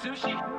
sushi.